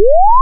you